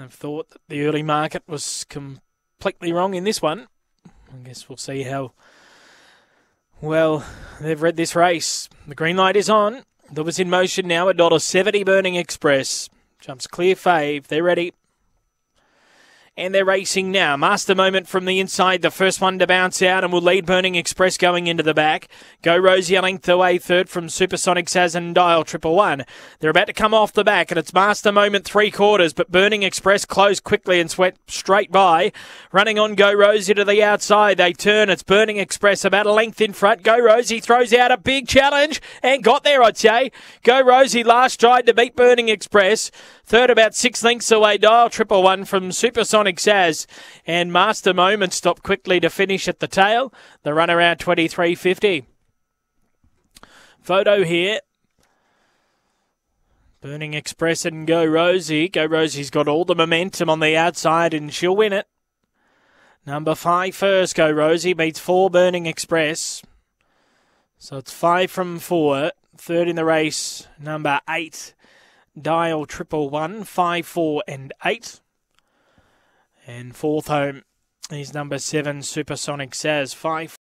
I've thought that the early market was completely wrong in this one. I guess we'll see how well they've read this race. The green light is on. The was in motion now at seventy. Burning Express. Jumps clear fave. They're ready. And they're racing now. Master moment from the inside. The first one to bounce out and will lead Burning Express going into the back. Go Rosie a length away. Third from Supersonic Saz and Dial Triple One. They're about to come off the back and it's Master moment three quarters. But Burning Express closed quickly and swept straight by. Running on Go Rosie to the outside. They turn. It's Burning Express about a length in front. Go Rosie throws out a big challenge and got there, I'd say. Go Rosie last tried to beat Burning Express. Third about six lengths away. Dial Triple One from Supersonic Saz. And Master Moment stopped quickly to finish at the tail. The run around 23.50. Photo here. Burning Express and Go Rosie. Go Rosie's got all the momentum on the outside and she'll win it. Number five first, Go Rosie beats four Burning Express. So it's five from four. Third in the race, number eight, Dial Triple One, five, four, and eight. And fourth home is number seven, Supersonic Saz, five.